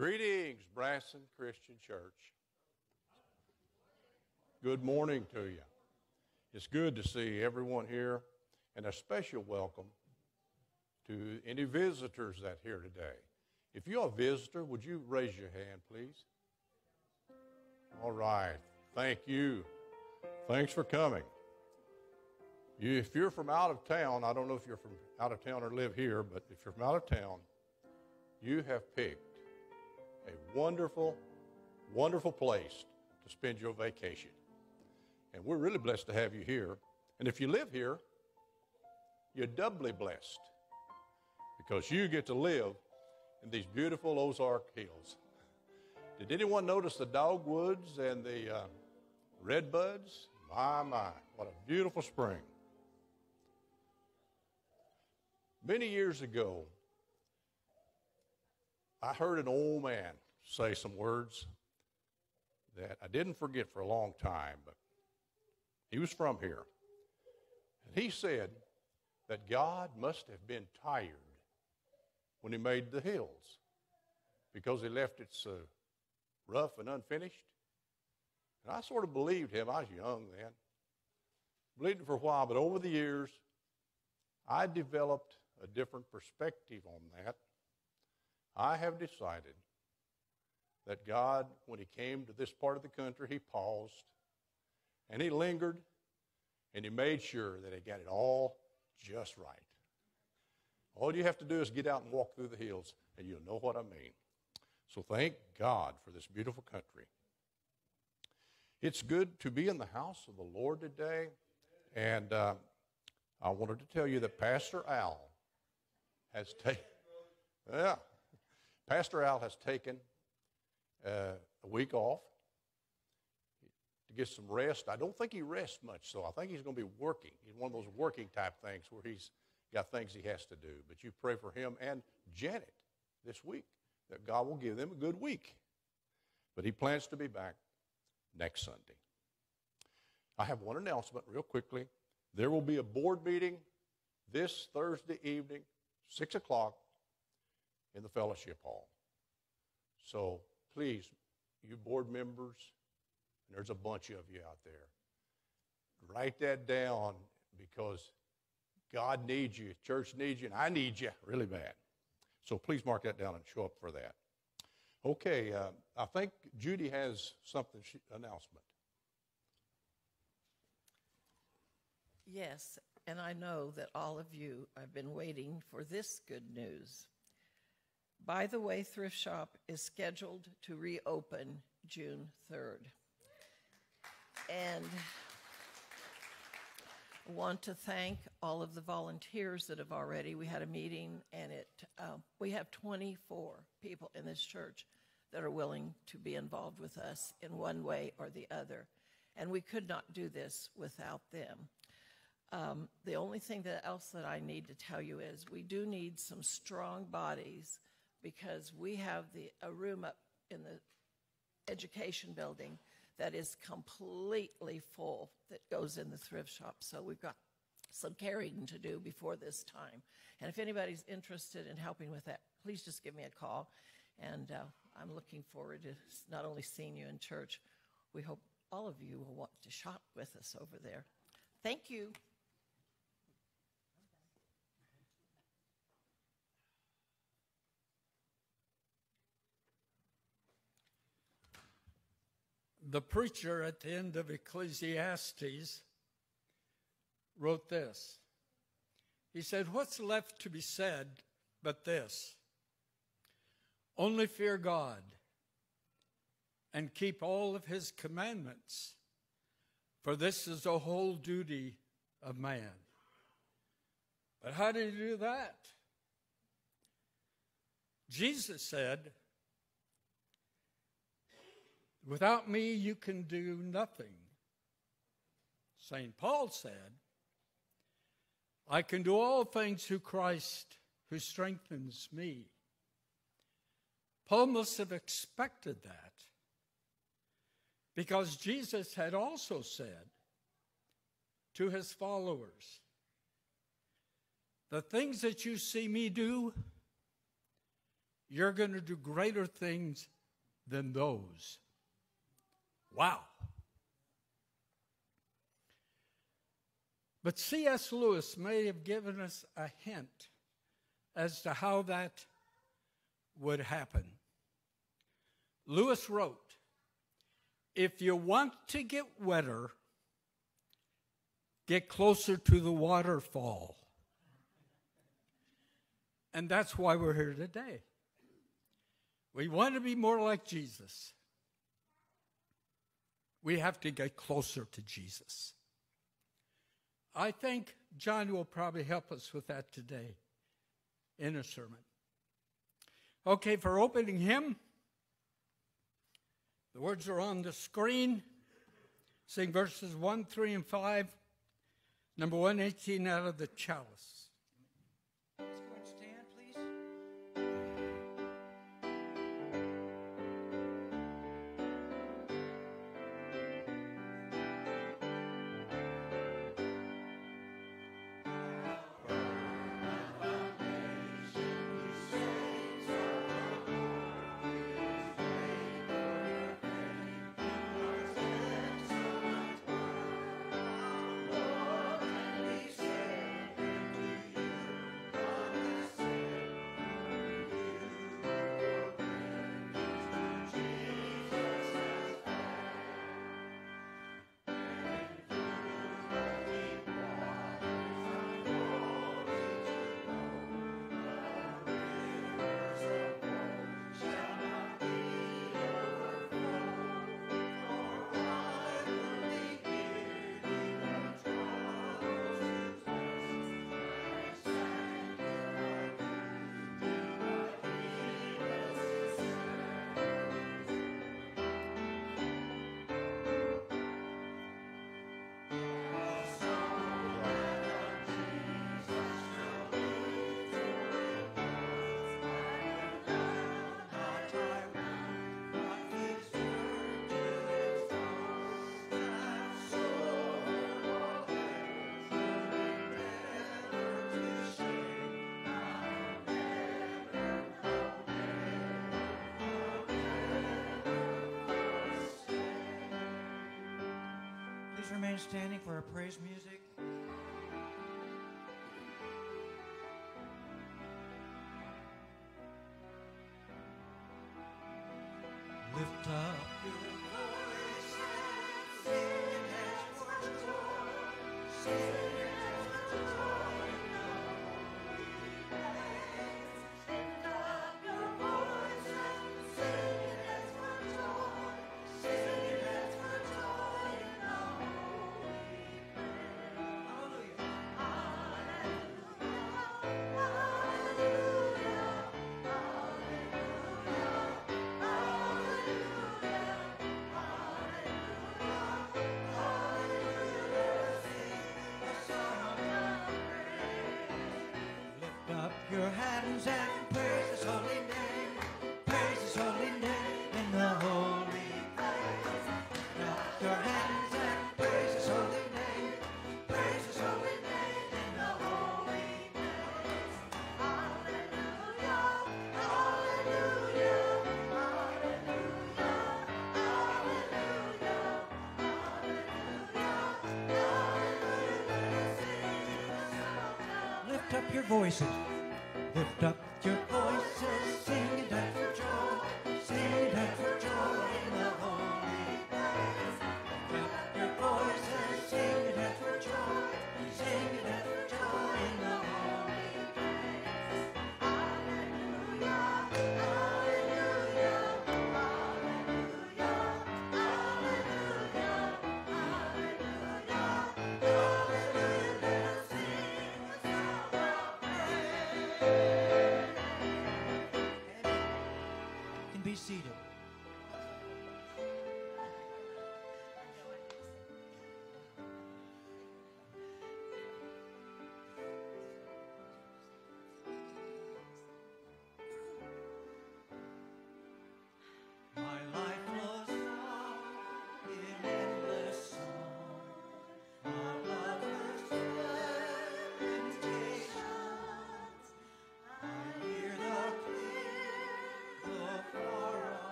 Greetings, Branson Christian Church. Good morning to you. It's good to see everyone here, and a special welcome to any visitors that here today. If you're a visitor, would you raise your hand, please? All right. Thank you. Thanks for coming. You, if you're from out of town, I don't know if you're from out of town or live here, but if you're from out of town, you have picked a wonderful, wonderful place to spend your vacation. And we're really blessed to have you here. And if you live here, you're doubly blessed because you get to live in these beautiful Ozark Hills. Did anyone notice the dogwoods and the uh, redbuds? My, my, what a beautiful spring. Many years ago, I heard an old man say some words that I didn't forget for a long time, but he was from here. And he said that God must have been tired when he made the hills because he left it so rough and unfinished. And I sort of believed him. I was young then. Believed him for a while, but over the years, I developed a different perspective on that. I have decided that God, when He came to this part of the country, He paused and He lingered and He made sure that He got it all just right. All you have to do is get out and walk through the hills, and you'll know what I mean. So thank God for this beautiful country. It's good to be in the house of the Lord today, and uh, I wanted to tell you that Pastor Al has taken, yeah, Pastor Al has taken uh, a week off to get some rest. I don't think he rests much, so I think he's going to be working. He's one of those working type things where he's got things he has to do. But you pray for him and Janet this week that God will give them a good week. But he plans to be back next Sunday. I have one announcement real quickly. There will be a board meeting this Thursday evening, 6 o'clock, in the fellowship hall. So please, you board members, and there's a bunch of you out there, write that down because God needs you, church needs you, and I need you really bad. So please mark that down and show up for that. Okay, uh, I think Judy has something, she, announcement. Yes, and I know that all of you have been waiting for this good news. By the Way Thrift Shop is scheduled to reopen June 3rd. And I want to thank all of the volunteers that have already. We had a meeting, and it uh, we have 24 people in this church that are willing to be involved with us in one way or the other, and we could not do this without them. Um, the only thing that else that I need to tell you is we do need some strong bodies because we have the, a room up in the education building that is completely full that goes in the thrift shop. So we've got some carrying to do before this time. And if anybody's interested in helping with that, please just give me a call. And uh, I'm looking forward to not only seeing you in church, we hope all of you will want to shop with us over there. Thank you. The preacher at the end of Ecclesiastes wrote this. He said, What's left to be said but this? Only fear God and keep all of his commandments, for this is the whole duty of man. But how did he do that? Jesus said, Without me, you can do nothing. St. Paul said, I can do all things through Christ who strengthens me. Paul must have expected that because Jesus had also said to his followers, The things that you see me do, you're going to do greater things than those. Wow. But C.S. Lewis may have given us a hint as to how that would happen. Lewis wrote, If you want to get wetter, get closer to the waterfall. And that's why we're here today. We want to be more like Jesus. We have to get closer to Jesus. I think John will probably help us with that today in a sermon. Okay, for opening hymn, the words are on the screen. Sing verses 1, 3, and 5. Number 118 out of the chalice. Remain standing for our praise music. Lift up your voice and sing as for and praise holy name. Praise holy name and the holy. Lift up your voices. Lift up your voices.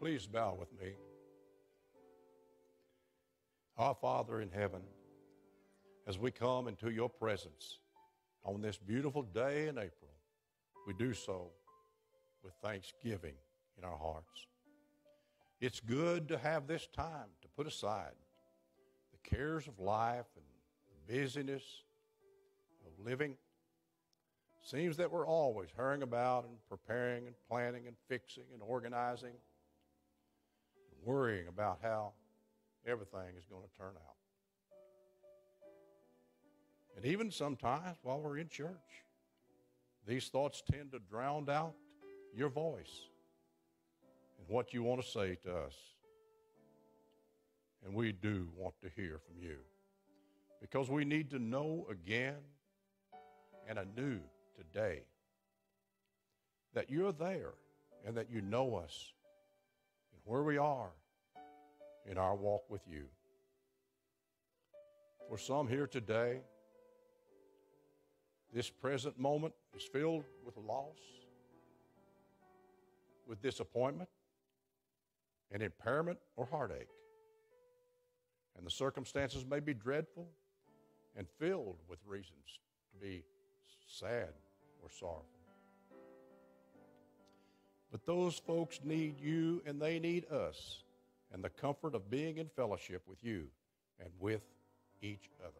Please bow with me. Our Father in heaven, as we come into your presence on this beautiful day in April, we do so with thanksgiving in our hearts. It's good to have this time to put aside the cares of life and the busyness of living. Seems that we're always hurrying about and preparing and planning and fixing and organizing, worrying about how everything is going to turn out. And even sometimes while we're in church, these thoughts tend to drown out your voice and what you want to say to us. And we do want to hear from you because we need to know again and anew today that you're there and that you know us where we are in our walk with you. For some here today, this present moment is filled with loss, with disappointment, and impairment or heartache. And the circumstances may be dreadful and filled with reasons to be sad or sorrowful. But those folks need you and they need us and the comfort of being in fellowship with you and with each other.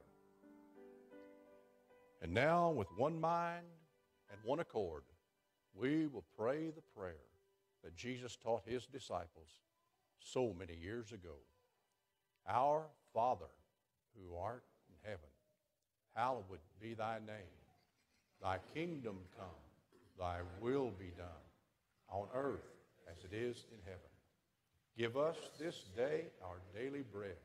And now, with one mind and one accord, we will pray the prayer that Jesus taught his disciples so many years ago. Our Father, who art in heaven, hallowed be thy name. Thy kingdom come, thy will be done, on earth as it is in heaven. Give us this day our daily bread,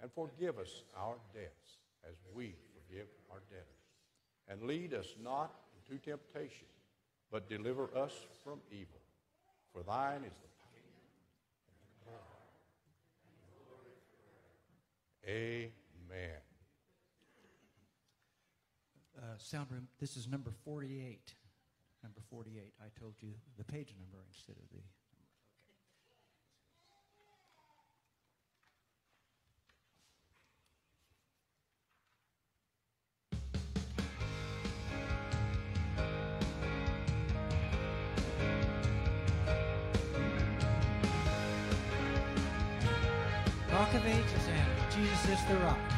and forgive us our debts as we forgive our debtors. And lead us not into temptation, but deliver us from evil. For thine is the power and the glory. Amen. Uh, sound room, this is number 48. Number 48. I told you the page number instead of the. Rock of Ages and Jesus is the rock.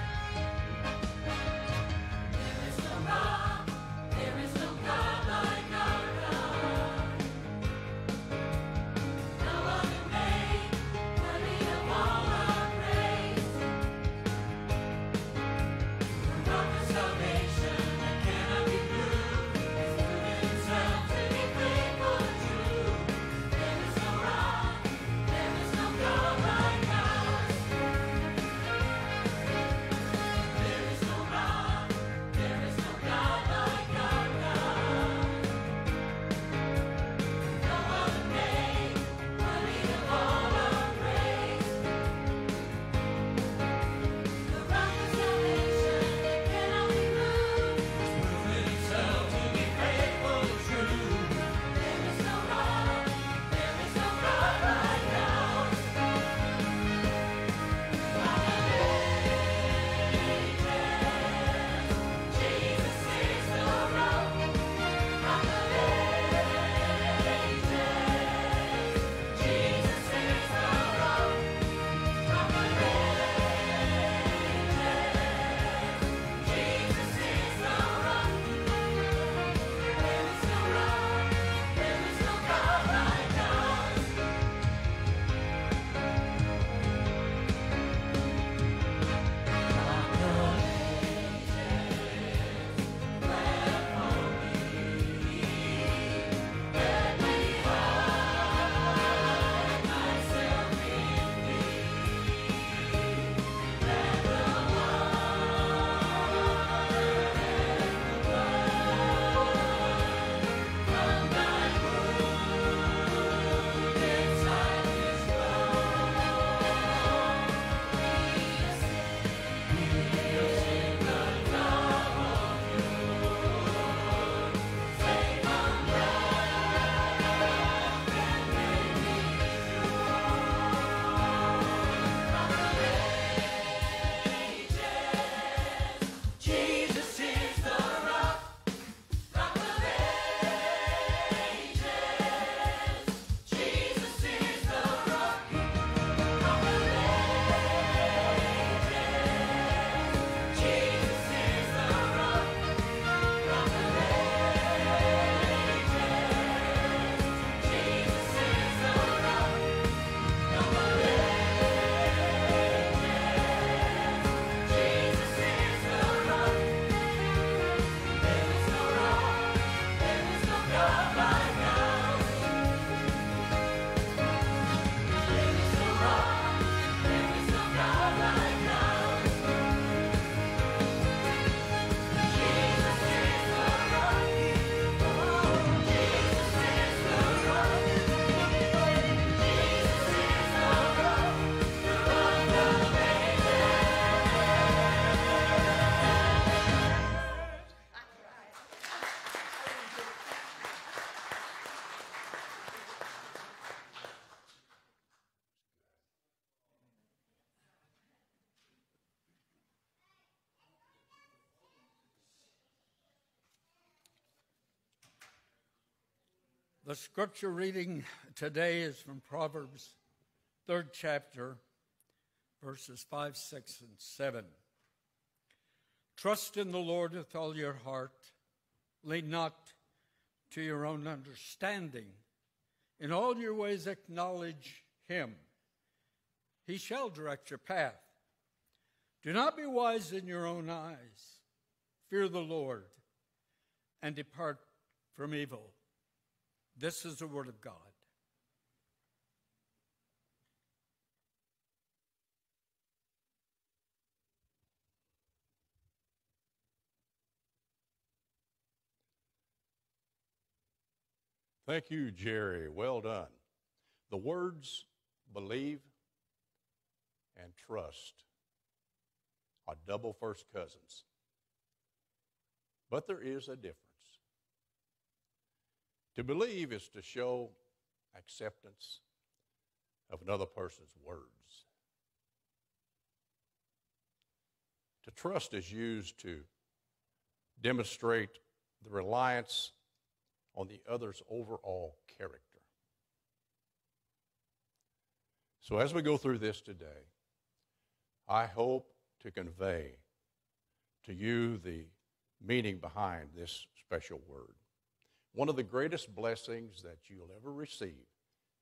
The scripture reading today is from Proverbs, third chapter, verses 5, 6, and 7. Trust in the Lord with all your heart. Lean not to your own understanding. In all your ways acknowledge him. He shall direct your path. Do not be wise in your own eyes. Fear the Lord and depart from evil. This is the word of God. Thank you, Jerry. Well done. The words believe and trust are double first cousins. But there is a difference. To believe is to show acceptance of another person's words. To trust is used to demonstrate the reliance on the other's overall character. So, as we go through this today, I hope to convey to you the meaning behind this special word. One of the greatest blessings that you'll ever receive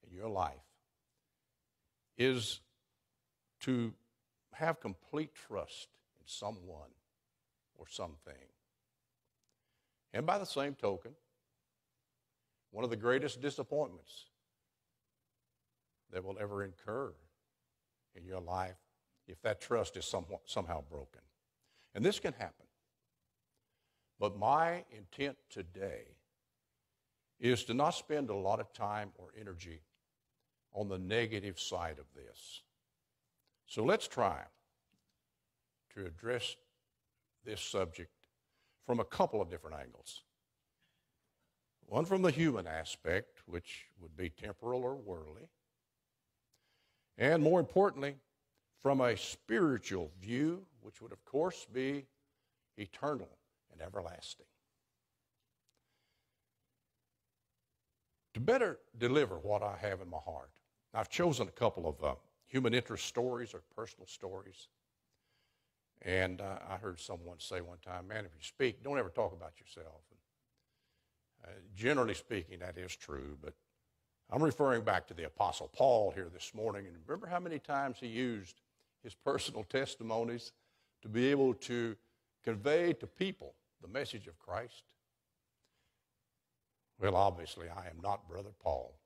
in your life is to have complete trust in someone or something. And by the same token, one of the greatest disappointments that will ever incur in your life if that trust is somewhat, somehow broken. And this can happen. But my intent today is to not spend a lot of time or energy on the negative side of this. So let's try to address this subject from a couple of different angles. One from the human aspect, which would be temporal or worldly, and more importantly, from a spiritual view, which would, of course, be eternal and everlasting. To better deliver what I have in my heart, I've chosen a couple of uh, human interest stories or personal stories. And uh, I heard someone say one time, man, if you speak, don't ever talk about yourself. And, uh, generally speaking, that is true, but I'm referring back to the Apostle Paul here this morning. And remember how many times he used his personal testimonies to be able to convey to people the message of Christ? Well, obviously, I am not Brother Paul,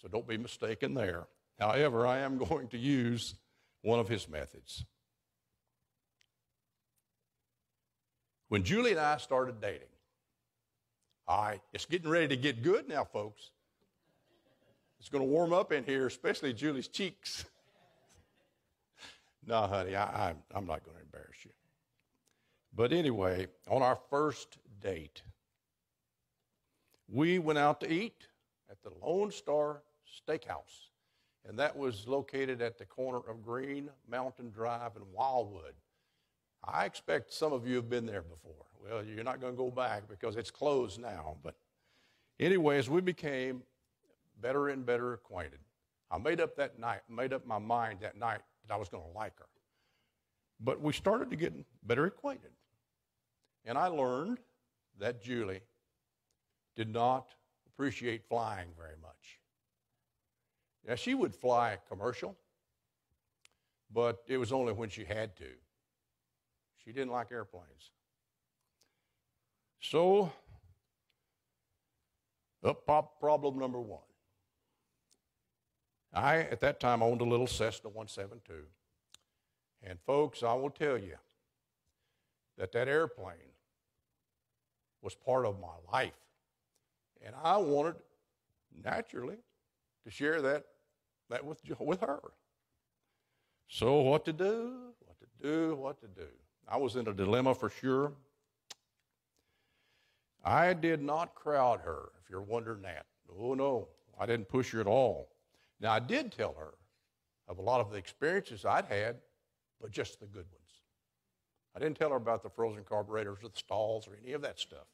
so don't be mistaken there. However, I am going to use one of his methods. When Julie and I started dating, I, it's getting ready to get good now, folks. It's going to warm up in here, especially Julie's cheeks. no, honey, I, I'm not going to embarrass you. But anyway, on our first date, we went out to eat at the Lone Star Steakhouse, and that was located at the corner of Green Mountain Drive and Wildwood. I expect some of you have been there before. Well, you're not going to go back because it's closed now. But, anyways, we became better and better acquainted. I made up that night, made up my mind that night that I was going to like her. But we started to get better acquainted. And I learned that Julie did not appreciate flying very much. Now, she would fly commercial, but it was only when she had to. She didn't like airplanes. So, up pop problem number one. I, at that time, owned a little Cessna 172. And, folks, I will tell you that that airplane was part of my life. And I wanted, naturally, to share that, that with, with her. So, what to do, what to do, what to do. I was in a dilemma for sure. I did not crowd her, if you're wondering that. Oh, no, I didn't push her at all. Now, I did tell her of a lot of the experiences I'd had, but just the good ones. I didn't tell her about the frozen carburetors or the stalls or any of that stuff.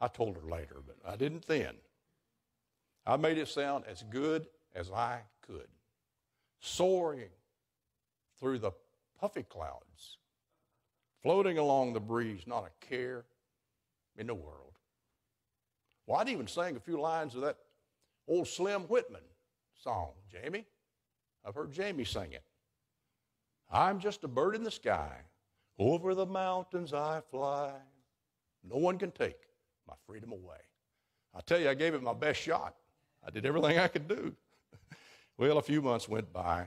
I told her later, but I didn't then. I made it sound as good as I could, soaring through the puffy clouds, floating along the breeze, not a care in the world. Well, I'd even sang a few lines of that old Slim Whitman song, Jamie. I've heard Jamie sing it. I'm just a bird in the sky. Over the mountains I fly. No one can take my freedom away. I tell you, I gave it my best shot. I did everything I could do. well, a few months went by,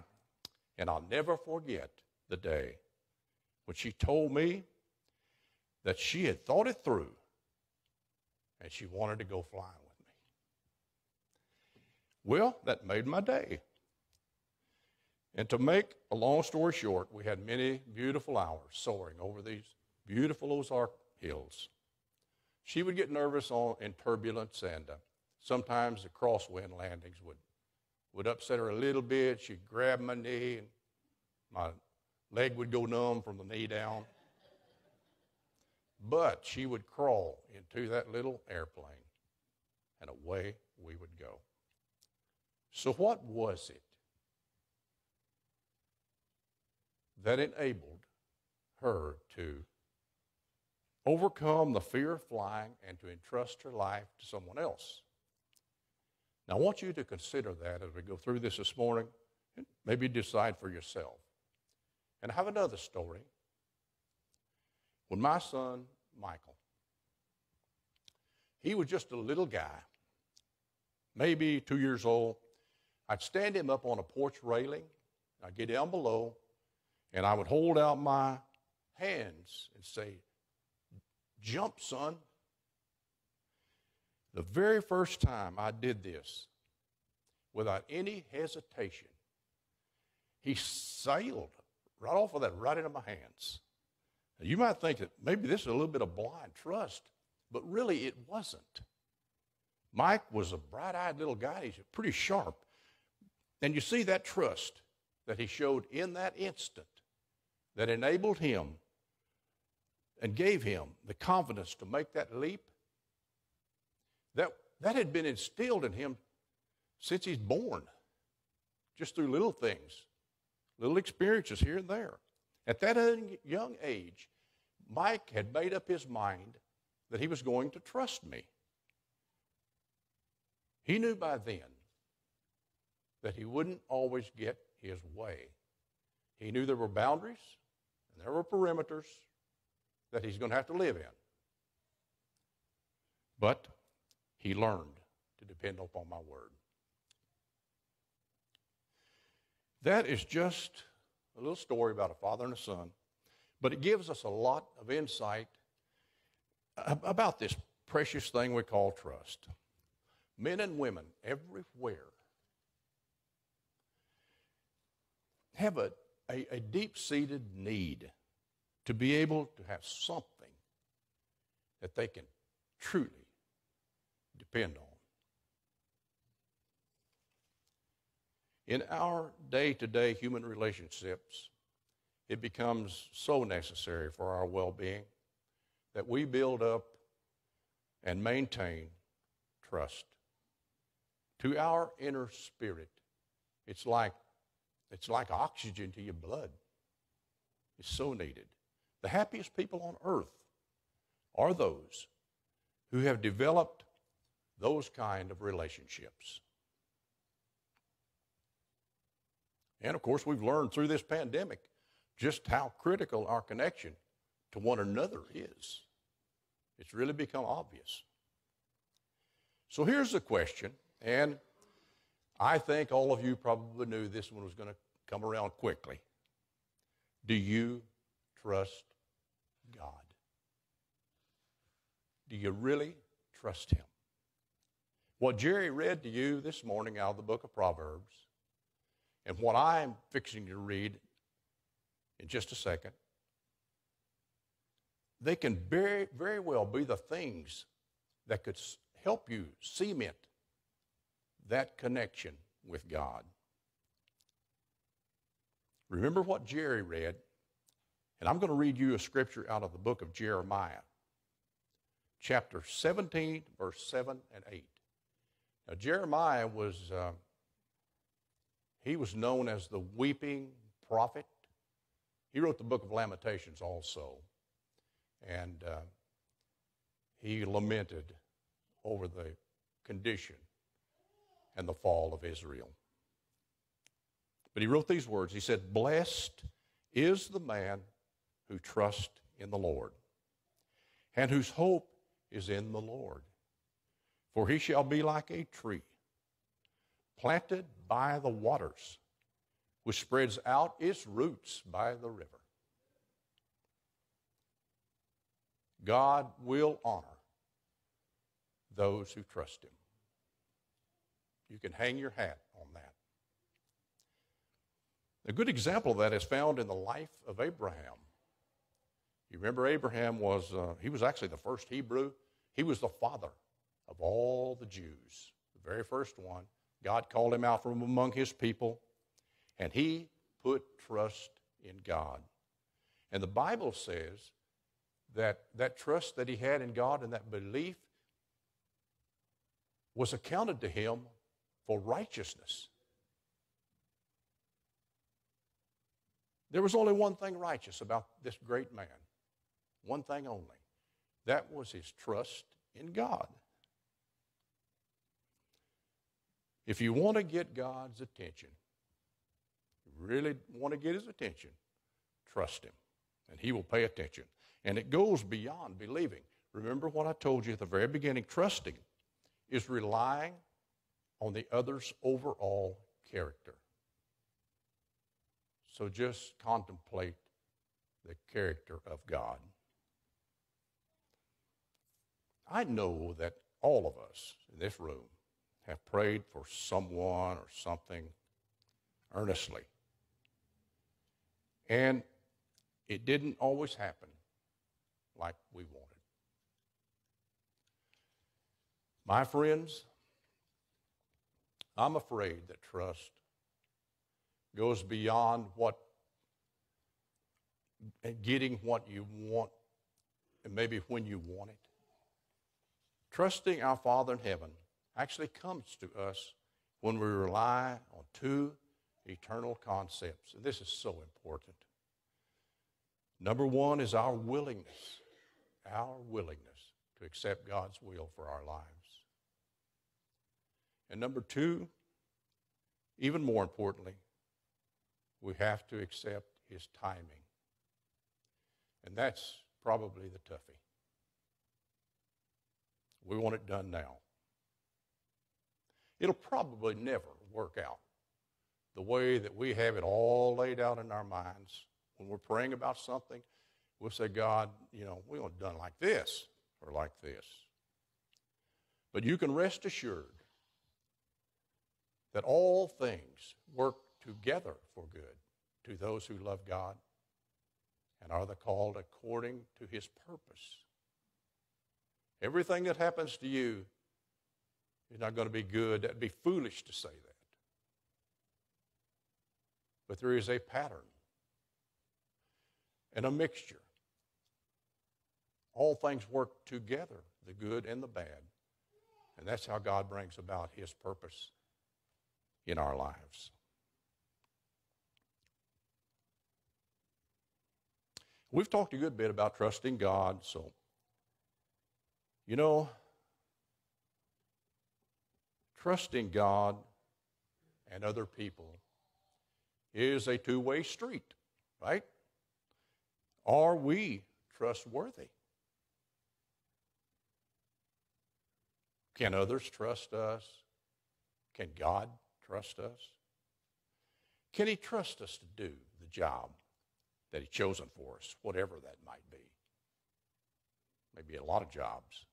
and I'll never forget the day when she told me that she had thought it through and she wanted to go flying with me. Well, that made my day. And to make a long story short, we had many beautiful hours soaring over these beautiful Ozark hills. She would get nervous on, in turbulence, and uh, sometimes the crosswind landings would, would upset her a little bit. She'd grab my knee, and my leg would go numb from the knee down. But she would crawl into that little airplane, and away we would go. So, what was it that enabled her to overcome the fear of flying and to entrust her life to someone else? Now, I want you to consider that as we go through this this morning, and maybe decide for yourself. And I have another story. When my son, Michael, he was just a little guy, maybe two years old, I'd stand him up on a porch railing, I'd get down below, and I would hold out my hands and say, Jump, son. The very first time I did this, without any hesitation, he sailed right off of that right into my hands. Now, you might think that maybe this is a little bit of blind trust, but really it wasn't. Mike was a bright eyed little guy. He's pretty sharp. And you see that trust that he showed in that instant that enabled him and gave him the confidence to make that leap. That, that had been instilled in him since he's born, just through little things, little experiences here and there. At that young age, Mike had made up his mind that he was going to trust me. He knew by then that he wouldn't always get his way. He knew there were boundaries and there were perimeters that he's going to have to live in. But he learned to depend upon my word. That is just a little story about a father and a son, but it gives us a lot of insight about this precious thing we call trust. Men and women everywhere have a, a, a deep seated need to be able to have something that they can truly depend on. In our day to day human relationships, it becomes so necessary for our well being that we build up and maintain trust. To our inner spirit, it's like, it's like oxygen to your blood. It's so needed. The happiest people on earth are those who have developed those kind of relationships. And of course, we've learned through this pandemic just how critical our connection to one another is. It's really become obvious. So here's the question, and I think all of you probably knew this one was going to come around quickly. Do you trust God? Do you really trust Him? What Jerry read to you this morning out of the book of Proverbs and what I'm fixing to read in just a second, they can very, very well be the things that could help you cement that connection with God. Remember what Jerry read, and I'm going to read you a scripture out of the book of Jeremiah, chapter 17, verse 7 and 8. Now, Jeremiah was, uh, he was known as the weeping prophet. He wrote the book of Lamentations also. And uh, he lamented over the condition and the fall of Israel. But he wrote these words He said, Blessed is the man who trust in the Lord, and whose hope is in the Lord. For he shall be like a tree planted by the waters, which spreads out its roots by the river. God will honor those who trust him. You can hang your hat on that. A good example of that is found in the life of Abraham. You remember Abraham was, uh, he was actually the first Hebrew. He was the father of all the Jews, the very first one. God called him out from among his people, and he put trust in God. And the Bible says that that trust that he had in God and that belief was accounted to him for righteousness. There was only one thing righteous about this great man, one thing only. That was his trust in God. If you want to get God's attention, really want to get his attention, trust him, and he will pay attention. And it goes beyond believing. Remember what I told you at the very beginning trusting is relying on the other's overall character. So just contemplate the character of God. I know that all of us in this room have prayed for someone or something earnestly. And it didn't always happen like we wanted. My friends, I'm afraid that trust goes beyond what getting what you want and maybe when you want it. Trusting our Father in heaven actually comes to us when we rely on two eternal concepts. And this is so important. Number one is our willingness, our willingness to accept God's will for our lives. And number two, even more importantly, we have to accept his timing. And that's probably the toughie. We want it done now. It'll probably never work out the way that we have it all laid out in our minds. When we're praying about something, we'll say, God, you know, we want it done like this or like this. But you can rest assured that all things work together for good to those who love God and are the called according to his purpose. Everything that happens to you is not going to be good. That'd be foolish to say that. But there is a pattern and a mixture. All things work together, the good and the bad. And that's how God brings about his purpose in our lives. We've talked a good bit about trusting God, so, you know, trusting God and other people is a two way street, right? Are we trustworthy? Can others trust us? Can God trust us? Can He trust us to do the job that He's chosen for us, whatever that might be? Maybe a lot of jobs.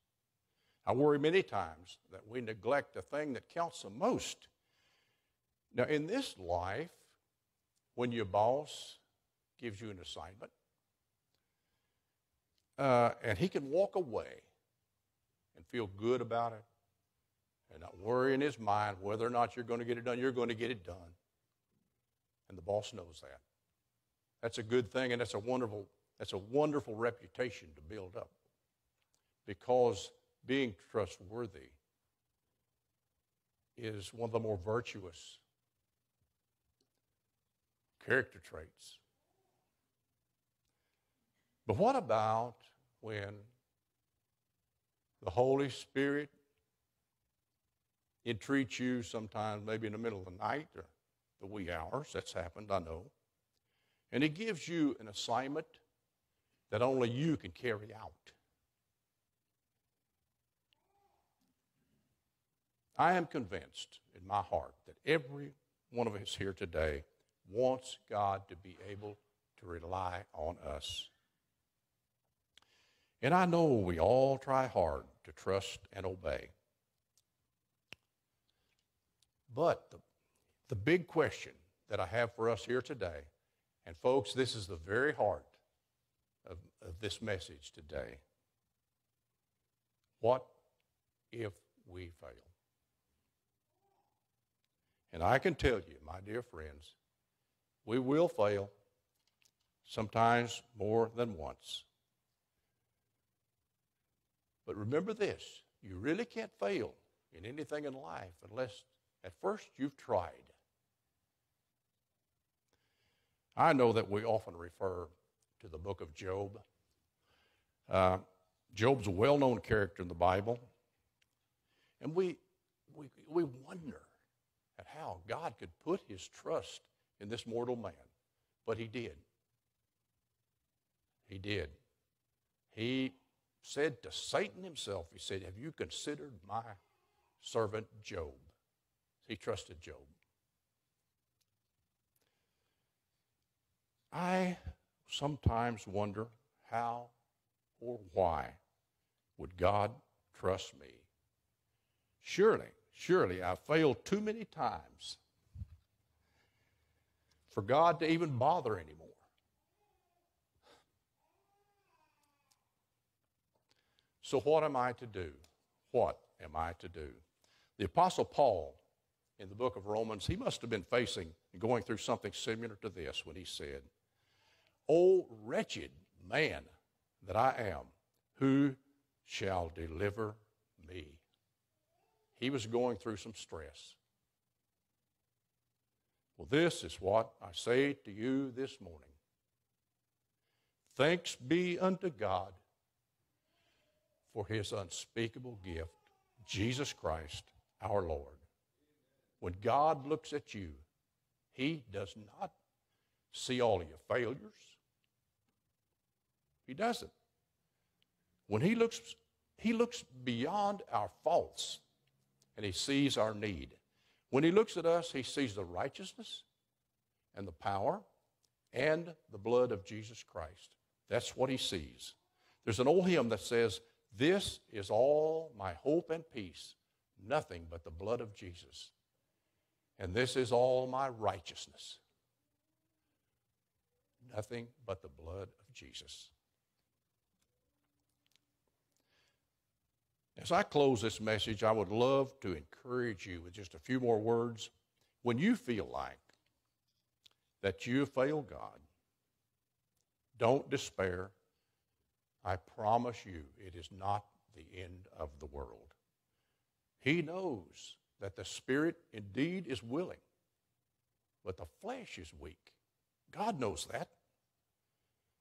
I worry many times that we neglect the thing that counts the most. Now, in this life, when your boss gives you an assignment, uh, and he can walk away and feel good about it and not worry in his mind whether or not you're going to get it done. You're going to get it done. And the boss knows that. That's a good thing, and that's a wonderful, that's a wonderful reputation to build up. because being trustworthy is one of the more virtuous character traits. But what about when the Holy Spirit entreats you sometimes, maybe in the middle of the night or the wee hours? That's happened, I know. And He gives you an assignment that only you can carry out. I am convinced in my heart that every one of us here today wants God to be able to rely on us. And I know we all try hard to trust and obey. But the, the big question that I have for us here today, and folks, this is the very heart of, of this message today. What if we fail? And I can tell you, my dear friends, we will fail, sometimes more than once. But remember this you really can't fail in anything in life unless at first you've tried. I know that we often refer to the book of Job. Uh, Job's a well known character in the Bible. And we, we, we wonder how God could put his trust in this mortal man. But he did. He did. He said to Satan himself, He said, Have you considered my servant Job? He trusted Job. I sometimes wonder how or why would God trust me? Surely, surely I've failed too many times for God to even bother anymore. So, what am I to do? What am I to do? The Apostle Paul, in the book of Romans, he must have been facing and going through something similar to this when he said, O wretched man that I am, who shall deliver me? He was going through some stress. Well, this is what I say to you this morning. Thanks be unto God for his unspeakable gift, Jesus Christ our Lord. When God looks at you, he does not see all your failures. He doesn't. When he looks, he looks beyond our faults and he sees our need. When he looks at us, he sees the righteousness and the power and the blood of Jesus Christ. That's what he sees. There's an old hymn that says, This is all my hope and peace, nothing but the blood of Jesus. And this is all my righteousness, nothing but the blood of Jesus. As I close this message, I would love to encourage you with just a few more words. When you feel like that you have failed God, don't despair. I promise you, it is not the end of the world. He knows that the spirit indeed is willing, but the flesh is weak. God knows that.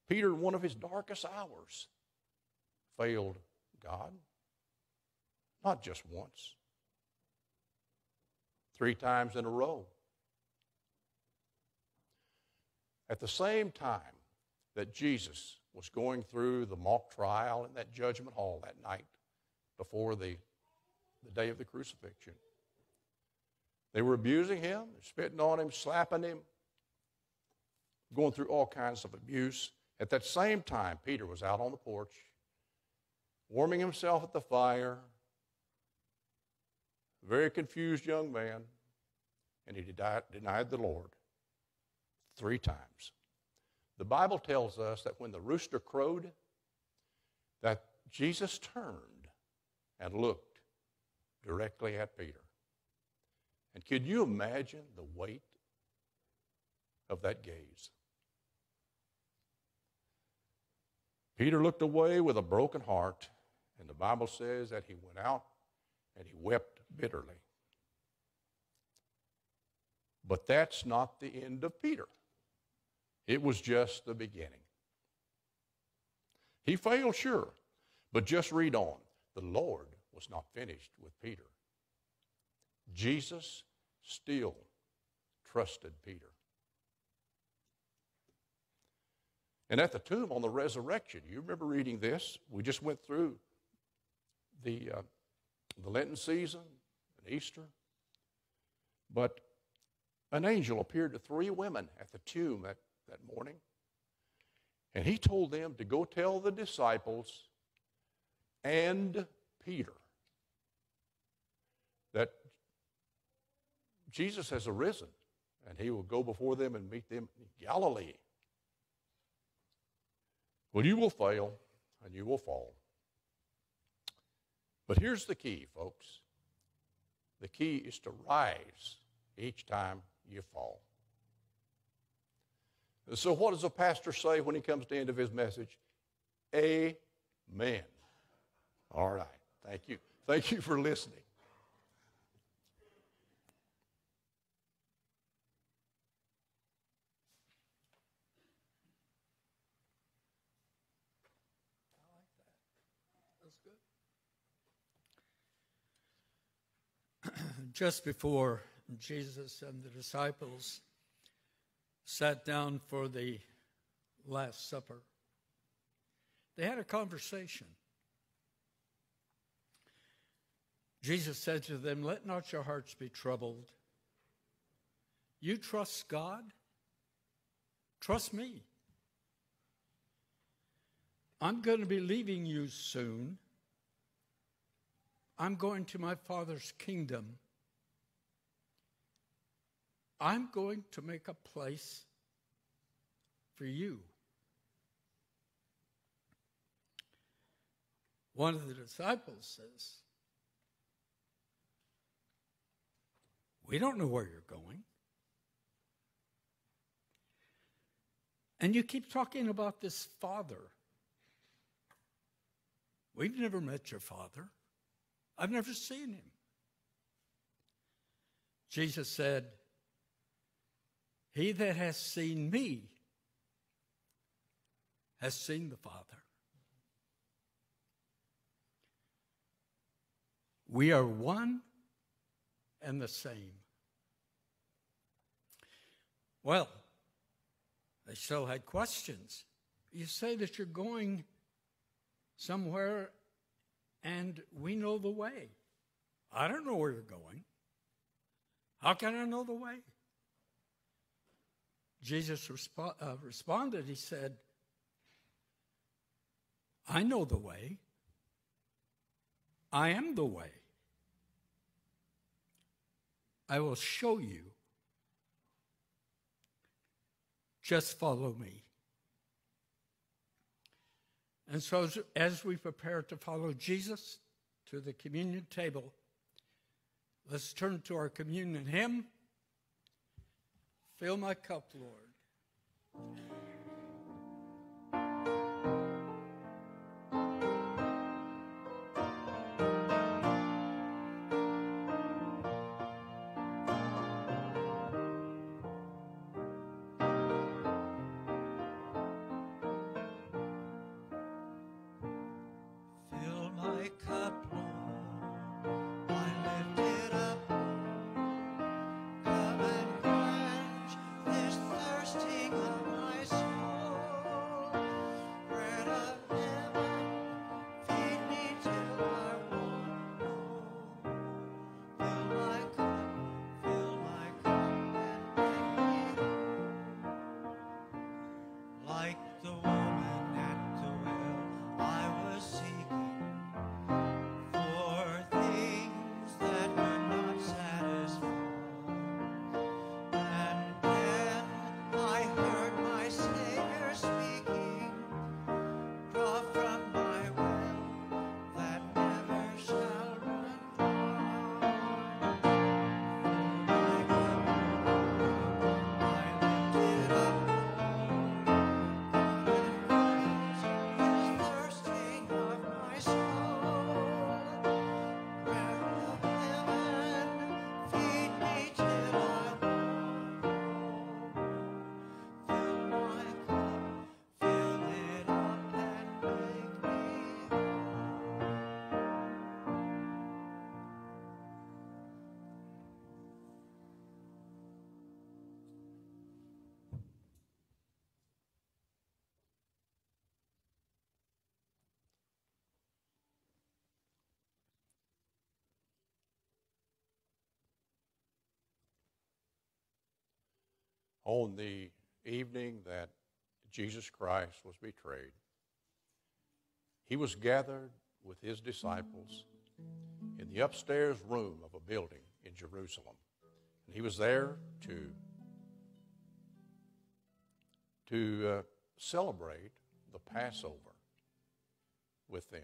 Peter, in one of his darkest hours, failed God. Not just once, three times in a row. At the same time that Jesus was going through the mock trial in that judgment hall that night before the, the day of the crucifixion, they were abusing him, spitting on him, slapping him, going through all kinds of abuse. At that same time, Peter was out on the porch, warming himself at the fire, very confused young man, and he denied the Lord three times. The Bible tells us that when the rooster crowed, that Jesus turned and looked directly at Peter. And could you imagine the weight of that gaze? Peter looked away with a broken heart And the Bible says that he went out and he wept bitterly. But that's not the end of Peter. It was just the beginning. He failed, sure, but just read on. The Lord was not finished with Peter. Jesus still trusted Peter. And at the tomb on the resurrection, you remember reading this? We just went through the, uh, the Lenten season Easter. But an angel appeared to three women at the tomb that, that morning. And he told them to go tell the disciples and Peter that Jesus has arisen and he will go before them and meet them in Galilee. Well, you will fail and you will fall. But here's the key, folks the key is to rise each time you fall. So, what does a pastor say when he comes to the end of his message? Amen. All right. Thank you. Thank you for listening. Just before Jesus and the disciples sat down for the Last Supper, they had a conversation. Jesus said to them, Let not your hearts be troubled. You trust God? Trust me. I'm going to be leaving you soon. I'm going to my Father's kingdom. I'm going to make a place for you. One of the disciples says, We don't know where you're going. And you keep talking about this father. We've never met your father. I've never seen him. Jesus said, He that has seen me has seen the Father. We are one and the same. Well, they still had questions. You say that you're going somewhere and we know the way. I don't know where you're going. How can I know the way? Jesus respo- uh, responded, He said, I know the way. I am the way. I will show you. Just follow me. And so, as, as we prepare to follow Jesus to the communion table, let's turn to our communion hymn. Fill my cup, Lord. On the evening that Jesus Christ was betrayed, he was gathered with his disciples in the upstairs room of a building in Jerusalem. And he was there to, to uh, celebrate the Passover with them.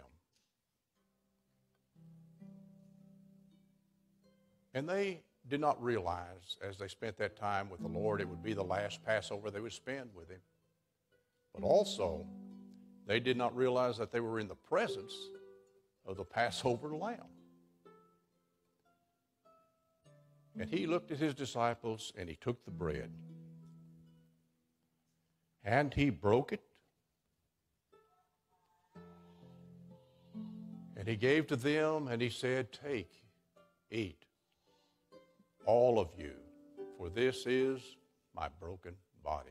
And they did not realize as they spent that time with the Lord, it would be the last Passover they would spend with Him. But also, they did not realize that they were in the presence of the Passover lamb. And he looked at his disciples and he took the bread and he broke it and he gave to them and he said, Take, eat, all of you, for this is my broken body.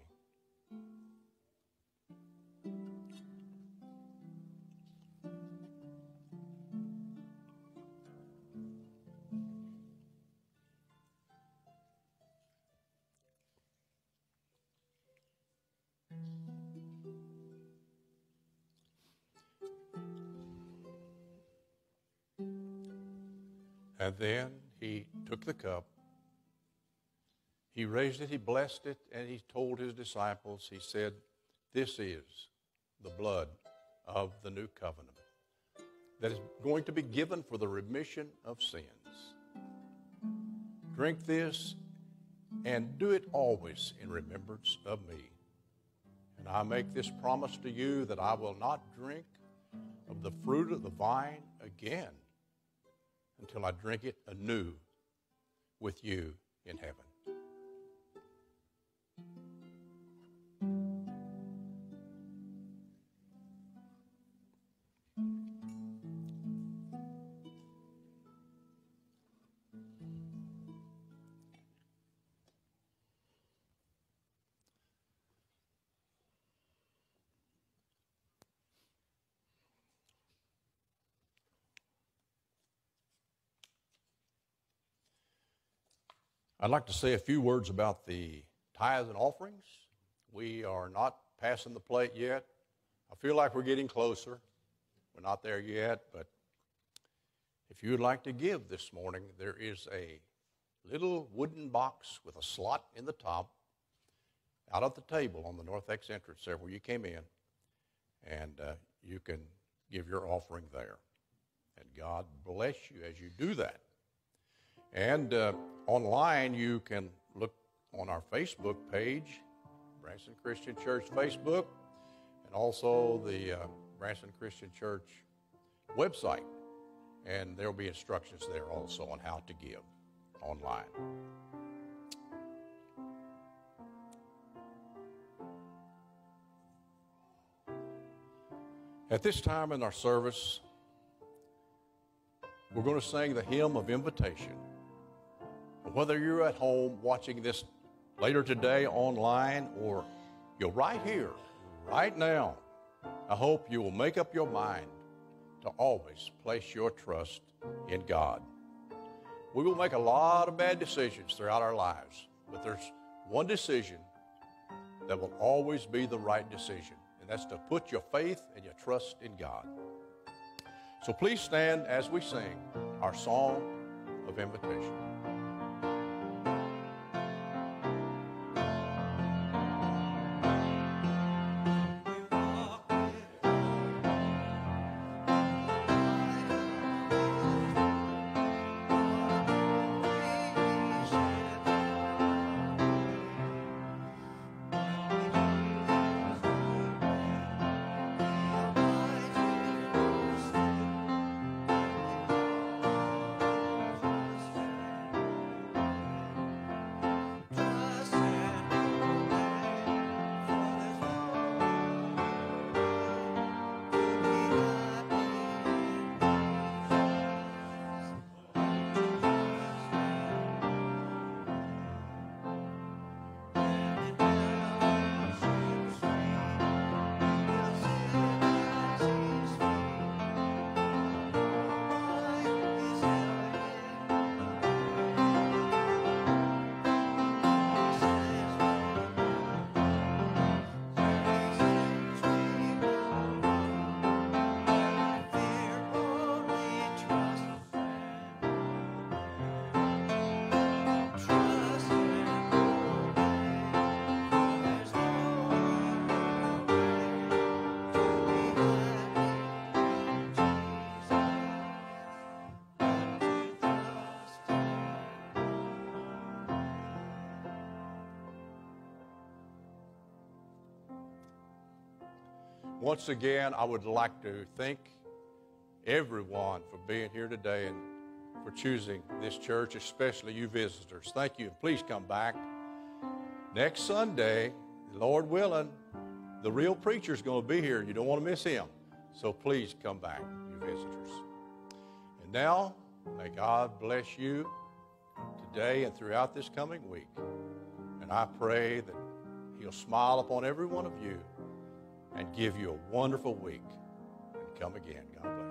And then he took the cup, he raised it, he blessed it, and he told his disciples, he said, This is the blood of the new covenant that is going to be given for the remission of sins. Drink this and do it always in remembrance of me. And I make this promise to you that I will not drink of the fruit of the vine again until I drink it anew with you in heaven. I'd like to say a few words about the tithes and offerings. We are not passing the plate yet. I feel like we're getting closer. We're not there yet, but if you would like to give this morning, there is a little wooden box with a slot in the top out at the table on the North entrance there where you came in, and uh, you can give your offering there. And God bless you as you do that. And uh, online, you can look on our Facebook page, Branson Christian Church Facebook, and also the uh, Branson Christian Church website. And there will be instructions there also on how to give online. At this time in our service, we're going to sing the hymn of invitation. Whether you're at home watching this later today online or you're right here, right now, I hope you will make up your mind to always place your trust in God. We will make a lot of bad decisions throughout our lives, but there's one decision that will always be the right decision, and that's to put your faith and your trust in God. So please stand as we sing our song of invitation. Once again, I would like to thank everyone for being here today and for choosing this church, especially you visitors. Thank you, and please come back. Next Sunday, Lord willing, the real preacher is going to be here. You don't want to miss him. So please come back, you visitors. And now, may God bless you today and throughout this coming week. And I pray that He'll smile upon every one of you and give you a wonderful week. And come again. God bless.